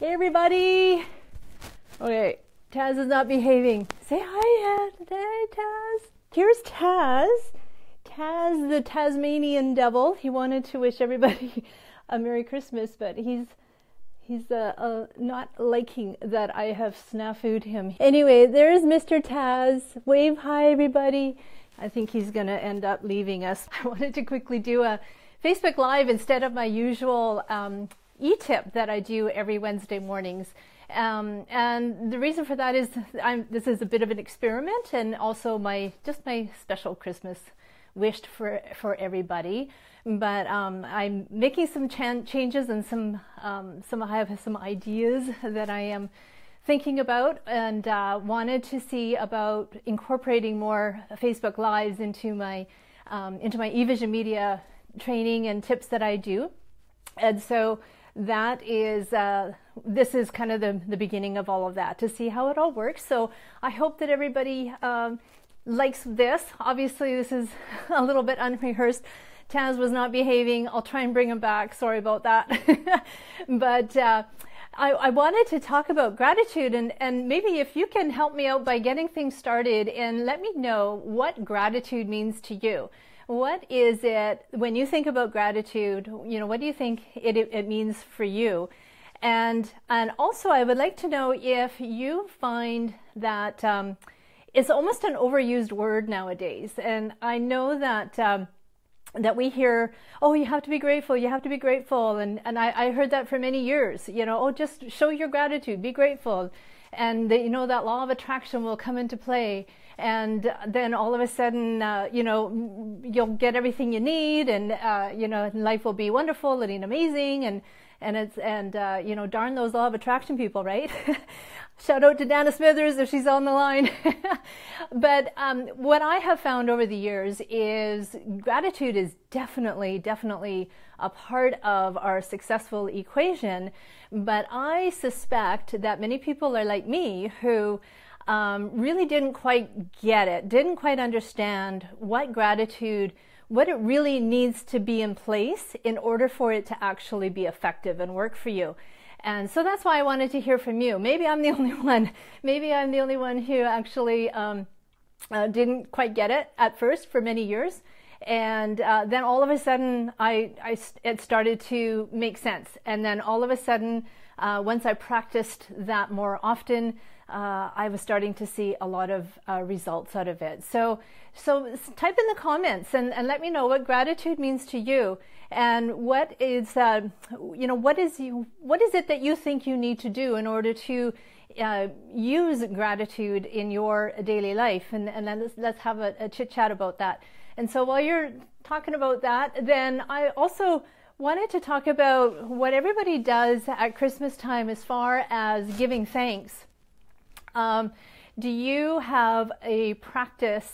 Hey, everybody. Okay, Taz is not behaving. Say hi, Hey, Taz. Here's Taz. Taz, the Tasmanian devil. He wanted to wish everybody a Merry Christmas, but he's he's uh, uh, not liking that I have snafu'd him. Anyway, there's Mr. Taz. Wave hi, everybody. I think he's going to end up leaving us. I wanted to quickly do a Facebook Live instead of my usual um, e-tip that I do every Wednesday mornings. Um, and the reason for that is I'm, this is a bit of an experiment and also my just my special Christmas wished for for everybody. But um, I'm making some ch- changes and some um, some I have some ideas that I am thinking about and uh, wanted to see about incorporating more Facebook lives into my um, into my eVision Media training and tips that I do. And so that is uh, this is kind of the, the beginning of all of that to see how it all works. So i hope that everybody um, likes this. Obviously this is a little bit unrehearsed. Taz was not behaving. I'll try and bring him back. Sorry about that. But uh, I, I, wanted to talk about gratitude and, and maybe if you can help me out by getting things started and let me know what gratitude means to you what is it when you think about gratitude? You know, what do you think it, it means for you? And and also, I would like to know if you find that um, it's almost an overused word nowadays. And I know that. Um, that we hear, oh, you have to be grateful, you have to be grateful. And, and I, I heard that for many years, you know, oh, just show your gratitude, be grateful. And, you know, that law of attraction will come into play. And then all of a sudden, uh, you know, you'll get everything you need, and uh, you know, life will be wonderful and amazing, and and it's and uh, you know, darn those law of attraction people, right? Shout out to Dana Smithers if she's on the line. but um, what I have found over the years is gratitude is definitely, definitely a part of our successful equation. But I suspect that many people are like me who um, really didn't quite get it, didn't quite understand what gratitude, what it really needs to be in place in order for it to actually be effective and work for you. And so that's why I wanted to hear from you. Maybe I'm the only one. Maybe I'm the only one who actually um, uh, didn't quite get it at first for many years. And uh, then all of a sudden, I, I, it started to make sense. And then all of a sudden, uh, once I practiced that more often, uh, I was starting to see a lot of uh, results out of it. So, so type in the comments and, and let me know what gratitude means to you, and what is, uh, you know, what is you, what is it that you think you need to do in order to uh, use gratitude in your daily life, and and let's, let's have a, a chit chat about that. And so while you're talking about that, then I also wanted to talk about what everybody does at Christmas time as far as giving thanks. Um, do you have a practice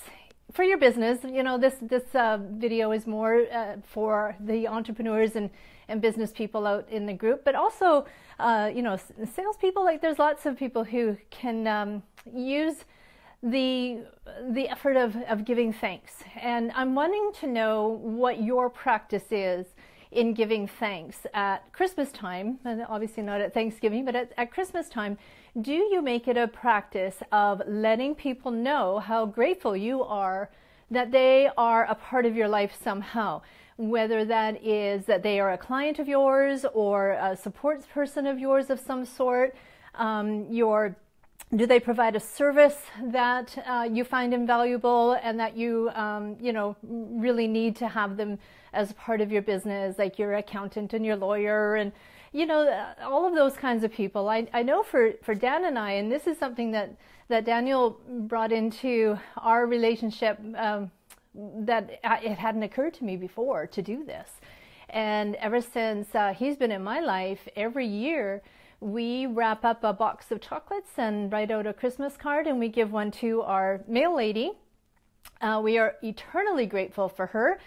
for your business? You know, this this uh, video is more uh, for the entrepreneurs and and business people out in the group, but also, uh, you know, salespeople. Like, there's lots of people who can um, use the the effort of, of giving thanks. And I'm wanting to know what your practice is in giving thanks at Christmas time, and obviously not at Thanksgiving, but at, at Christmas time do you make it a practice of letting people know how grateful you are that they are a part of your life somehow? Whether that is that they are a client of yours or a support person of yours of some sort, um, your do they provide a service that uh, you find invaluable and that you um, you know really need to have them as part of your business like your accountant and your lawyer and you know, all of those kinds of people. I, I know for, for Dan and I, and this is something that, that Daniel brought into our relationship um, that it hadn't occurred to me before to do this. And ever since uh, he's been in my life, every year we wrap up a box of chocolates and write out a Christmas card and we give one to our mail lady. Uh, we are eternally grateful for her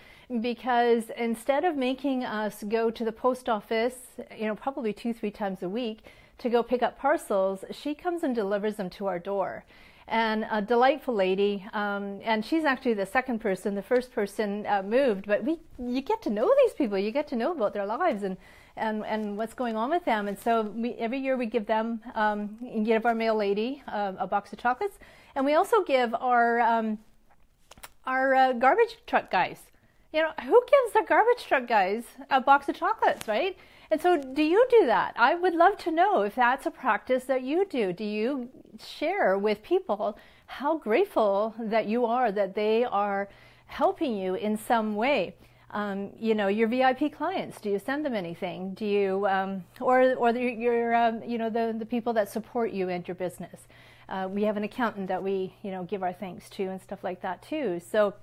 because instead of making us go to the post office, you know, probably two, three times a week to go pick up parcels, she comes and delivers them to our door. And a delightful lady, um, and she's actually the second person. The first person uh, moved, but we you get to know these people, you get to know about their lives, and and, and what's going on with them. And so we, every year we give them, um, give our mail lady uh, a box of chocolates, and we also give our um, our uh, garbage truck guys. You know, who gives the garbage truck guys a box of chocolates, right? And so, do you do that? I would love to know if that's a practice that you do. Do you share with people how grateful that you are that they are helping you in some way? Um, you know, your VIP clients. Do you send them anything? Do you, um, or or the, your, um, you know, the the people that support you and your business? Uh, we have an accountant that we, you know, give our thanks to and stuff like that too. So,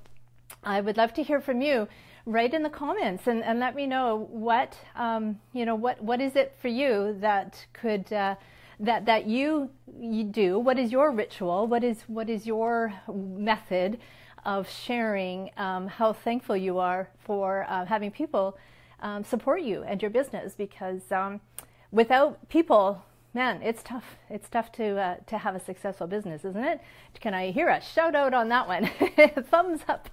I would love to hear from you. Write in the comments and, and let me know what, um, you know, what what is it for you that could. Uh, that that you you do what is your ritual what is what is your method of sharing um, how thankful you are for uh, having people um, support you and your business because um, without people, man, it's tough. It's tough to uh, to have a successful business, isn't it? Can I hear a shout out on that one? Thumbs up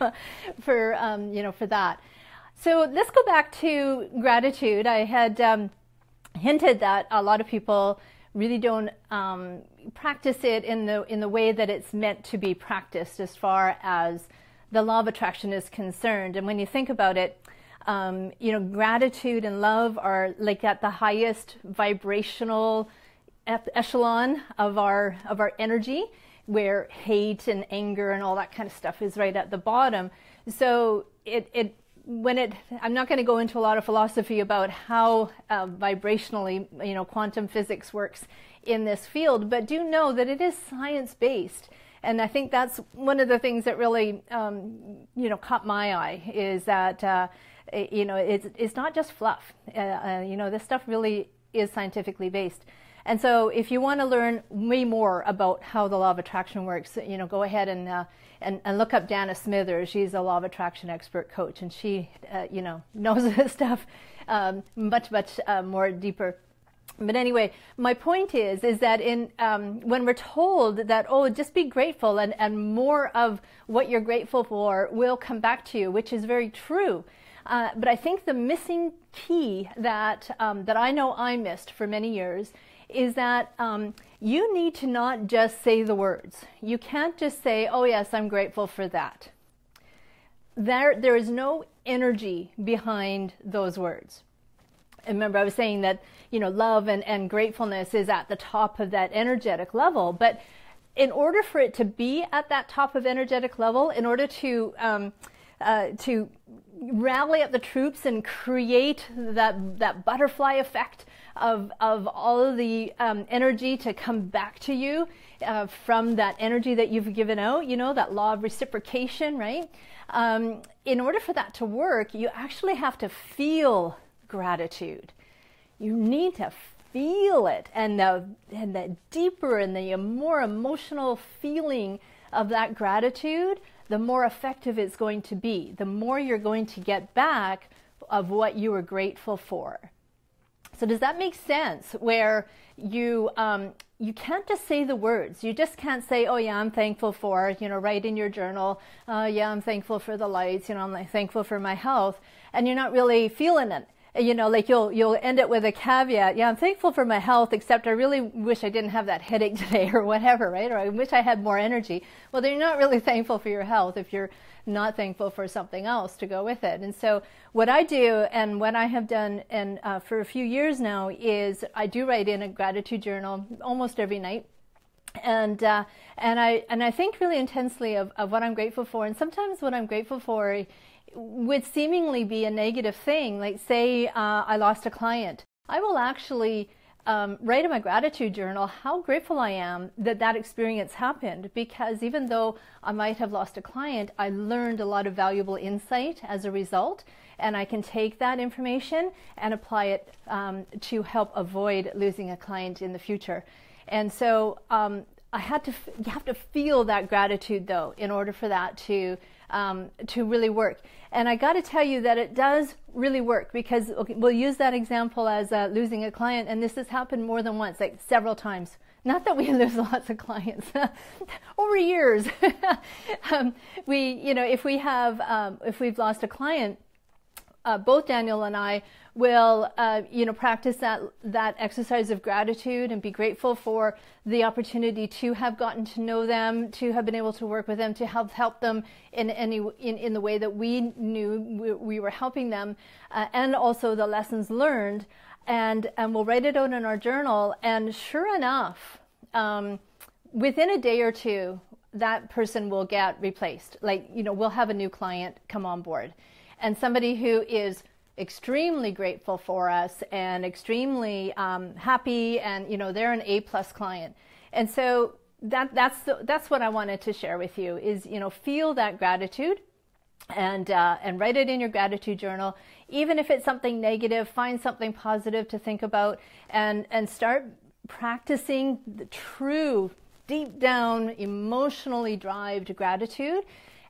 for um, you know for that. So let's go back to gratitude. I had um, hinted that a lot of people really don't um, practice it in the in the way that it's meant to be practiced as far as the law of attraction is concerned. And when you think about it, um, you know, gratitude and love are like at the highest vibrational echelon of our of our energy, where hate and anger and all that kind of stuff is right at the bottom. So it it when it i'm not going to go into a lot of philosophy about how uh, vibrationally you know quantum physics works in this field but do know that it is science based and i think that's one of the things that really um, you know caught my eye is that uh, you know it's, it's not just fluff. Uh, uh, you know this stuff really is scientifically based and so if you want to learn way more about how the law of attraction works, you know, go ahead and, uh, and, and, look up Dana Smithers. She's a law of attraction expert coach, and she, uh, you know, knows this stuff um, much, much uh, more deeper. But anyway, my point is, is that in um, when we're told that oh, just be grateful, and, and more of what you're grateful for will come back to you, which is very true. Uh, but I think the missing key that um, that I know I missed for many years is that um, you need to not just say the words. You can't just say, oh, yes, I'm grateful for that. There, there is no energy behind those words. remember, I was saying that, you know, love and, and gratefulness is at the top of that energetic level. But in order for it to be at that top of energetic level, in order to, um, uh, to rally up the troops and create that, that butterfly effect of, of all of the um, energy to come back to you uh, from that energy that you've given out, you know, that law of reciprocation, right? Um, in order for that to work, you actually have to feel gratitude. You need to feel it. And the, and the deeper and the more emotional feeling of that gratitude, the more effective it's going to be. The more you're going to get back of what you were grateful for. So does that make sense? Where you um, you can't just say the words. You just can't say, "Oh yeah, I'm thankful for," you know, write in your journal, uh, "Yeah, I'm thankful for the lights," you know, I'm thankful for my health, and you're not really feeling it you know, like you'll you'll end it with a caveat. Yeah, I'm thankful for my health, except I really wish I didn't have that headache today, or whatever, right? Or I wish I had more energy. Well, then you're not really thankful for your health if you're not thankful for something else to go with it. And so, what I do, and what I have done, and uh, for a few years now, is I do write in a gratitude journal almost every night and uh, and I and I think really intensely of, of what I'm grateful for, and sometimes what I'm grateful for would seemingly be a negative thing, like say uh, I lost a client, I will actually um, write in my gratitude journal how grateful I am that that experience happened because even though I might have lost a client, I learned a lot of valuable insight as a result. And I can take that information and apply it um, to help avoid losing a client in the future. And so um, I had to, you have to feel that gratitude though in order for that to um, to really work. And I got to tell you that it does really work because okay, we'll use that example as uh, losing a client, and this has happened more than once, like several times. Not that we lose lots of clients over years. um, we, you know, if we have, um, if we've lost a client, uh, both Daniel and I will, uh, you know, practice that that exercise of gratitude and be grateful for the opportunity to have gotten to know them, to have been able to work with them, to help help them in any in, in the way that we knew we, we were helping them, uh, and also the lessons learned, and and we'll write it out in our journal. And sure enough, um, within a day or two, that person will get replaced. Like you know, we'll have a new client come on board and somebody who is extremely grateful for us and extremely um, happy and you know they're an a plus client. And so that that's the, that's what i wanted to share with you is you know feel that gratitude and uh, and write it in your gratitude journal. Even if it's something negative find something positive to think about and and start practicing the true deep down emotionally drived gratitude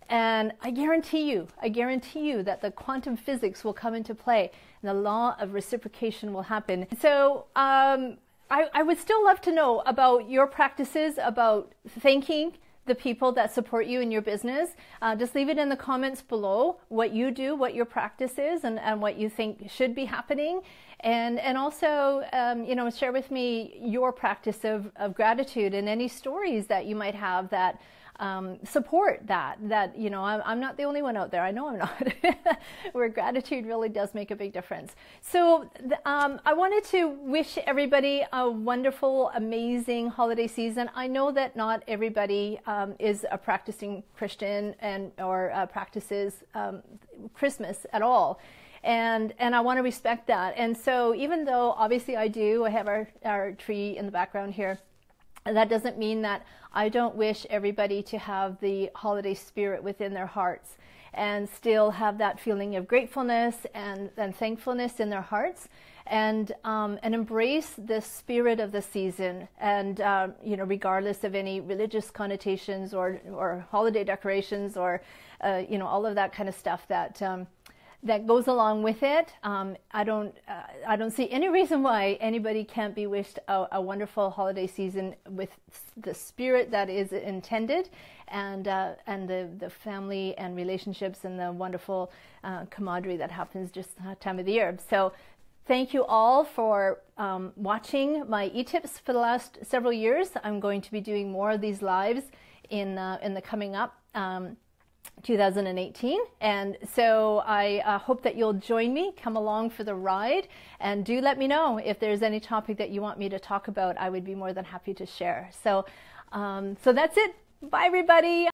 and I guarantee you, I guarantee you that the quantum physics will come into play and the law of reciprocation will happen. So, um, I, I would still love to know about your practices about thanking the people that support you in your business. Uh, just leave it in the comments below what you do, what your practice is, and, and what you think should be happening. And, and also, um, you know, share with me your practice of, of gratitude and any stories that you might have that um, support that that you know I'm, I'm, not the only one out there i know i'm not where gratitude really does make a big difference so um, i wanted to wish everybody a wonderful amazing holiday season i know that not everybody um, is a practicing christian and or uh, practices um, christmas at all and and I want to respect that. And so even though obviously I do, I have our, our tree in the background here. That doesn't mean that I don't wish everybody to have the holiday spirit within their hearts and still have that feeling of gratefulness and, and thankfulness in their hearts and um, and embrace the spirit of the season and um, you know regardless of any religious connotations or or holiday decorations or uh, you know all of that kind of stuff that um, that goes along with it. Um, I don't uh, I don't see any reason why anybody can't be wished a, a, wonderful holiday season with the spirit that is intended, and uh, and the the family and relationships and the wonderful uh, camaraderie that happens just that time of the year. So. Thank you all for um, watching my e-tips for the last several years. I'm going to be doing more of these lives in uh, in the coming up. Um, 2018. And so I uh, hope that you'll join me, come along for the ride, and do let me know if there's any topic that you want me to talk about. I would be more than happy to share. So, um, so that's it. Bye, everybody.